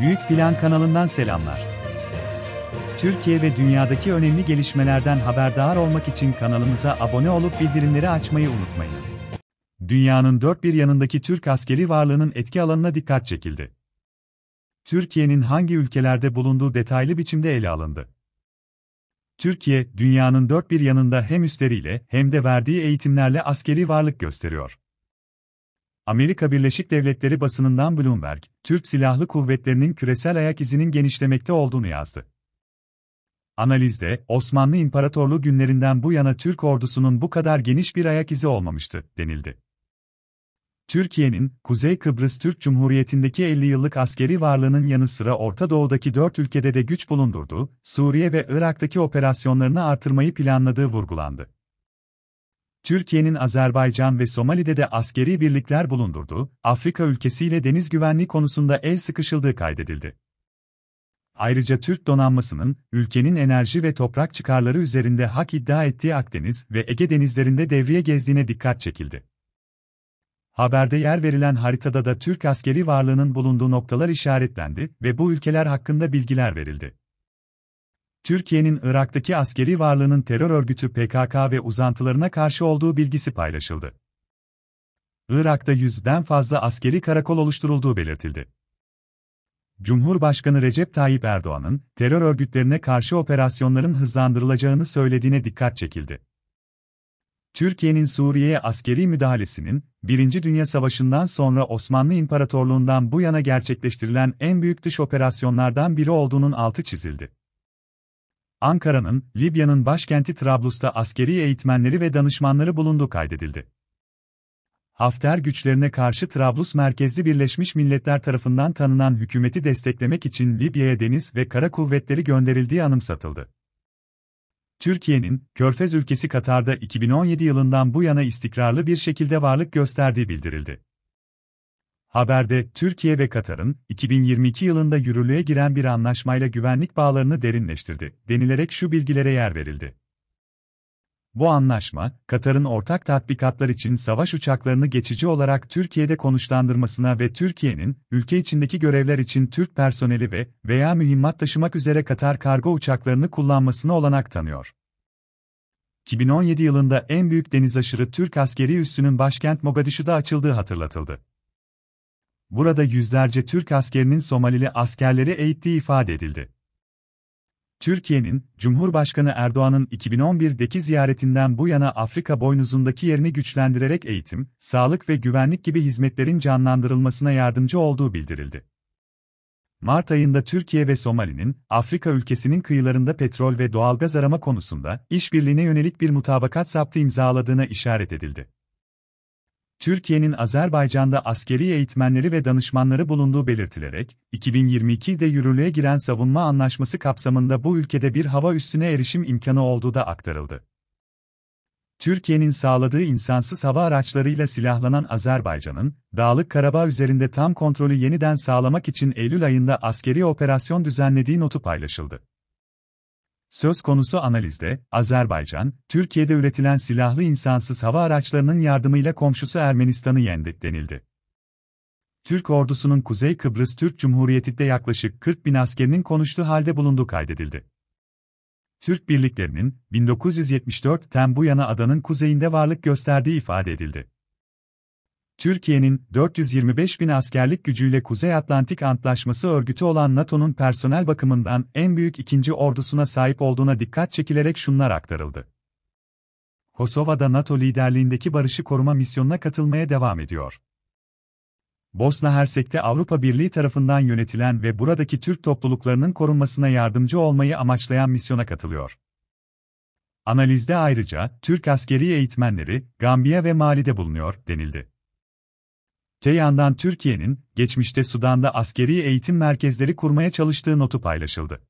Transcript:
Büyük Plan kanalından selamlar. Türkiye ve dünyadaki önemli gelişmelerden haberdar olmak için kanalımıza abone olup bildirimleri açmayı unutmayınız. Dünyanın dört bir yanındaki Türk askeri varlığının etki alanına dikkat çekildi. Türkiye'nin hangi ülkelerde bulunduğu detaylı biçimde ele alındı. Türkiye, dünyanın dört bir yanında hem üstleriyle hem de verdiği eğitimlerle askeri varlık gösteriyor. Amerika Birleşik Devletleri basınından Bloomberg, Türk Silahlı Kuvvetleri'nin küresel ayak izinin genişlemekte olduğunu yazdı. Analizde, Osmanlı İmparatorluğu günlerinden bu yana Türk ordusunun bu kadar geniş bir ayak izi olmamıştı, denildi. Türkiye'nin, Kuzey Kıbrıs Türk Cumhuriyeti'ndeki 50 yıllık askeri varlığının yanı sıra Orta Doğu'daki dört ülkede de güç bulundurduğu, Suriye ve Irak'taki operasyonlarını artırmayı planladığı vurgulandı. Türkiye'nin Azerbaycan ve Somali'de de askeri birlikler bulundurduğu, Afrika ülkesiyle deniz güvenliği konusunda el sıkışıldığı kaydedildi. Ayrıca Türk donanmasının, ülkenin enerji ve toprak çıkarları üzerinde hak iddia ettiği Akdeniz ve Ege denizlerinde devriye gezdiğine dikkat çekildi. Haberde yer verilen haritada da Türk askeri varlığının bulunduğu noktalar işaretlendi ve bu ülkeler hakkında bilgiler verildi. Türkiye'nin Irak'taki askeri varlığının terör örgütü PKK ve uzantılarına karşı olduğu bilgisi paylaşıldı. Irak'ta yüzden fazla askeri karakol oluşturulduğu belirtildi. Cumhurbaşkanı Recep Tayyip Erdoğan'ın terör örgütlerine karşı operasyonların hızlandırılacağını söylediğine dikkat çekildi. Türkiye'nin Suriye'ye askeri müdahalesinin, Birinci Dünya Savaşı'ndan sonra Osmanlı İmparatorluğu'ndan bu yana gerçekleştirilen en büyük dış operasyonlardan biri olduğunun altı çizildi. Ankara'nın, Libya'nın başkenti Trablus'ta askeri eğitmenleri ve danışmanları bulunduğu kaydedildi. Hafter güçlerine karşı Trablus merkezli Birleşmiş Milletler tarafından tanınan hükümeti desteklemek için Libya'ya deniz ve kara kuvvetleri gönderildiği anımsatıldı. Türkiye'nin, Körfez ülkesi Katar'da 2017 yılından bu yana istikrarlı bir şekilde varlık gösterdiği bildirildi. Haberde, Türkiye ve Katar'ın, 2022 yılında yürürlüğe giren bir anlaşmayla güvenlik bağlarını derinleştirdi, denilerek şu bilgilere yer verildi. Bu anlaşma, Katar'ın ortak tatbikatlar için savaş uçaklarını geçici olarak Türkiye'de konuşlandırmasına ve Türkiye'nin, ülke içindeki görevler için Türk personeli ve veya mühimmat taşımak üzere Katar kargo uçaklarını kullanmasına olanak tanıyor. 2017 yılında en büyük deniz aşırı Türk askeri üssünün başkent Mogadishu'da açıldığı hatırlatıldı. Burada yüzlerce Türk askerinin Somalili askerleri eğittiği ifade edildi. Türkiye'nin, Cumhurbaşkanı Erdoğan'ın 2011'deki ziyaretinden bu yana Afrika boynuzundaki yerini güçlendirerek eğitim, sağlık ve güvenlik gibi hizmetlerin canlandırılmasına yardımcı olduğu bildirildi. Mart ayında Türkiye ve Somali'nin, Afrika ülkesinin kıyılarında petrol ve doğalgaz arama konusunda işbirliğine yönelik bir mutabakat saptı imzaladığına işaret edildi. Türkiye'nin Azerbaycan'da askeri eğitmenleri ve danışmanları bulunduğu belirtilerek, 2022'de yürürlüğe giren savunma anlaşması kapsamında bu ülkede bir hava üssüne erişim imkanı olduğu da aktarıldı. Türkiye'nin sağladığı insansız hava araçlarıyla silahlanan Azerbaycan'ın, Dağlık Karabağ üzerinde tam kontrolü yeniden sağlamak için Eylül ayında askeri operasyon düzenlediği notu paylaşıldı. Söz konusu analizde, Azerbaycan, Türkiye'de üretilen silahlı insansız hava araçlarının yardımıyla komşusu Ermenistan'ı yendi denildi. Türk ordusunun Kuzey Kıbrıs Türk Cumhuriyeti'nde yaklaşık 40 bin askerinin konuştuğu halde bulunduğu kaydedildi. Türk birliklerinin 1974'ten bu yana adanın kuzeyinde varlık gösterdiği ifade edildi. Türkiye'nin 425 bin askerlik gücüyle Kuzey Atlantik Antlaşması örgütü olan NATO'nun personel bakımından en büyük ikinci ordusuna sahip olduğuna dikkat çekilerek şunlar aktarıldı. Kosova'da NATO liderliğindeki barışı koruma misyonuna katılmaya devam ediyor. Bosna Hersek'te Avrupa Birliği tarafından yönetilen ve buradaki Türk topluluklarının korunmasına yardımcı olmayı amaçlayan misyona katılıyor. Analizde ayrıca Türk askeri eğitmenleri Gambiya ve Mali'de bulunuyor denildi. Te yandan Türkiye'nin, geçmişte Sudan'da askeri eğitim merkezleri kurmaya çalıştığı notu paylaşıldı.